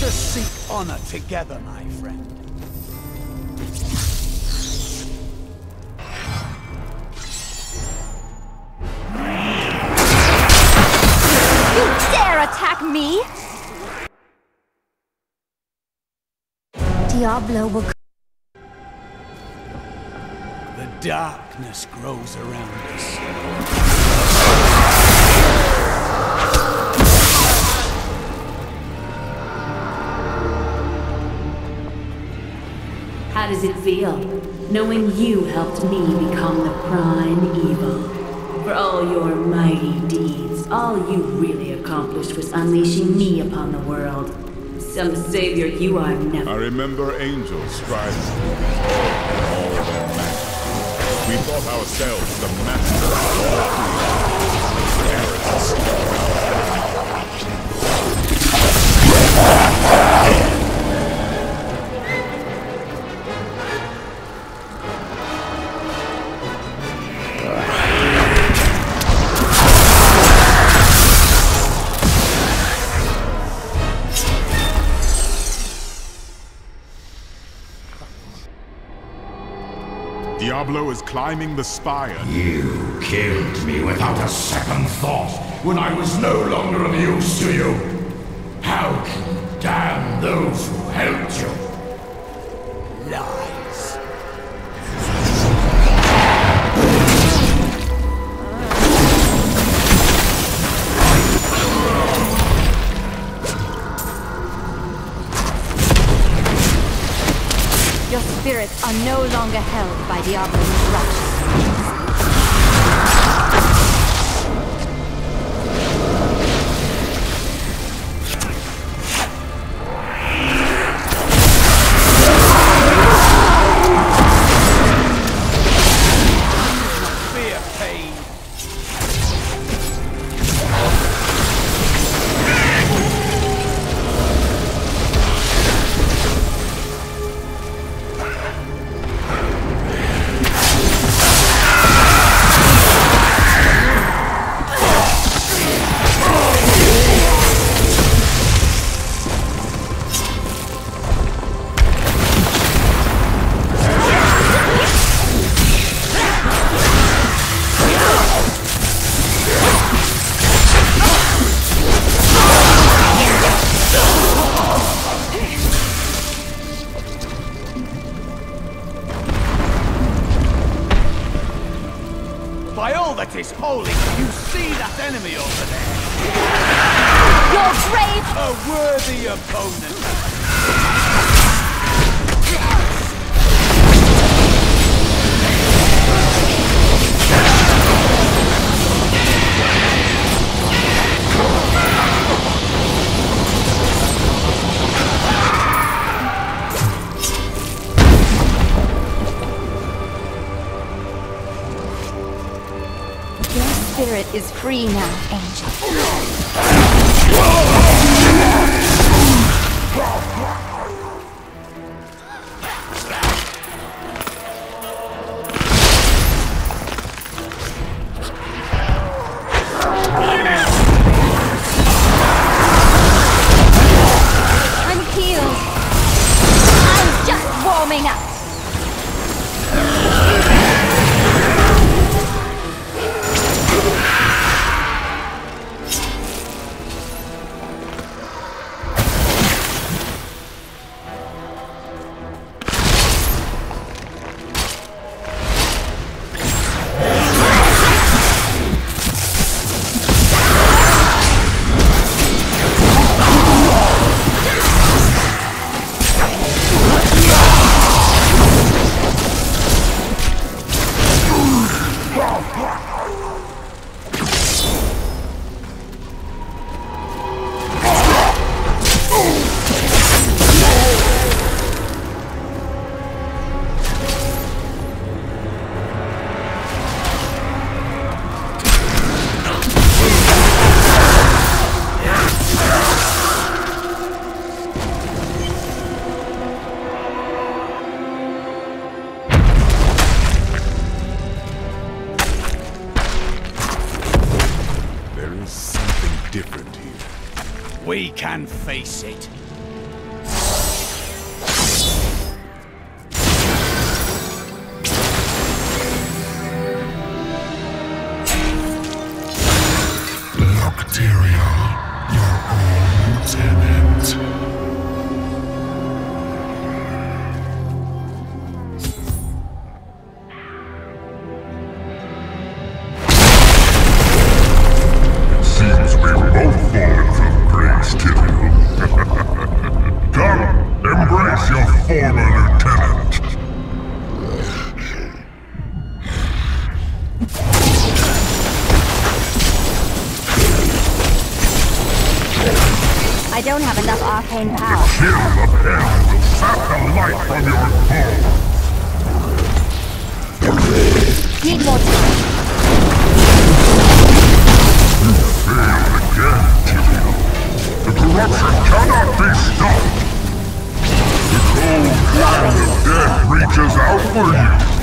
Let us seek honor together, my friend. You dare attack me? Diablo will The darkness grows around us. Does it feel, knowing you helped me become the prime evil? For all your mighty deeds, all you really accomplished was unleashing me upon the world. Some savior you are never. I remember angels striving be all their magic. We thought ourselves the masters Diablo is climbing the spire. You killed me without a second thought when I was no longer of use to you. How can you damn those who helped you? Your spirits are no longer held by the Diablo's rush. That is holy, you see that enemy over there? Your grave A worthy opponent. Is free now, Angel. I'm We can face it. Locteria, your own tenant. former lieutenant. I don't have enough arcane power. The kill of him will sap the life from your bow. Need more time. Death reaches out for you.